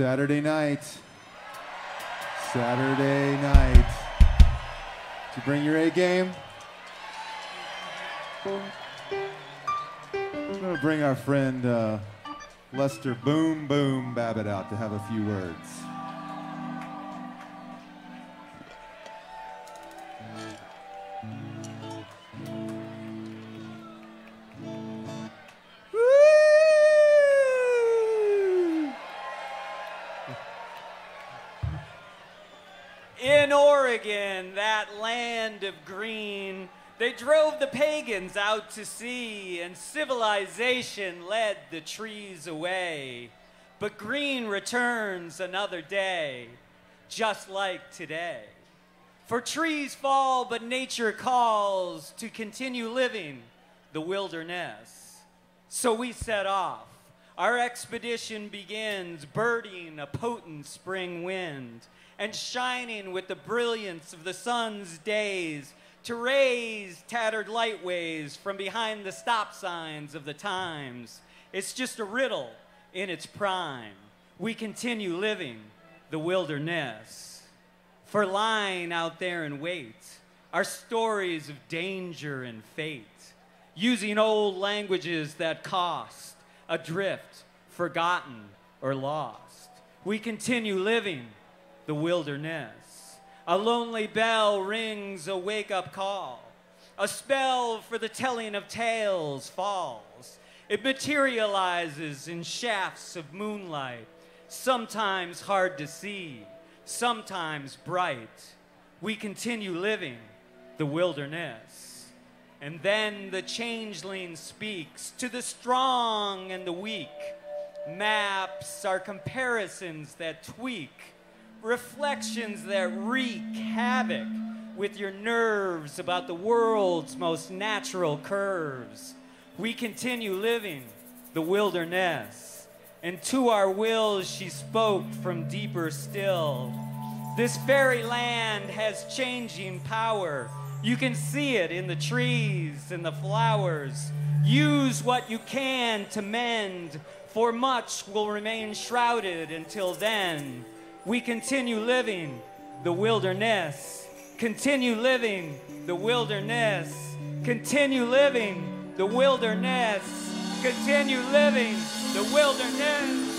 Saturday night. Saturday night. Did you bring your A game? I'm going to bring our friend uh, Lester Boom Boom Babbitt out to have a few words. In Oregon, that land of green, they drove the pagans out to sea, and civilization led the trees away. But green returns another day, just like today. For trees fall, but nature calls to continue living the wilderness. So we set off. Our expedition begins, birding a potent spring wind and shining with the brilliance of the sun's days to raise tattered lightways from behind the stop signs of the times. It's just a riddle in its prime. We continue living the wilderness. For lying out there in wait are stories of danger and fate, using old languages that cost, adrift, forgotten, or lost. We continue living the wilderness. A lonely bell rings a wake up call. A spell for the telling of tales falls. It materializes in shafts of moonlight, sometimes hard to see, sometimes bright. We continue living the wilderness. And then the changeling speaks to the strong and the weak. Maps are comparisons that tweak reflections that wreak havoc with your nerves about the world's most natural curves. We continue living the wilderness, and to our wills she spoke from deeper still. This fairy land has changing power. You can see it in the trees in the flowers. Use what you can to mend, for much will remain shrouded until then we continue living the wilderness. Continue living the wilderness. Continue living the wilderness. Continue living the wilderness.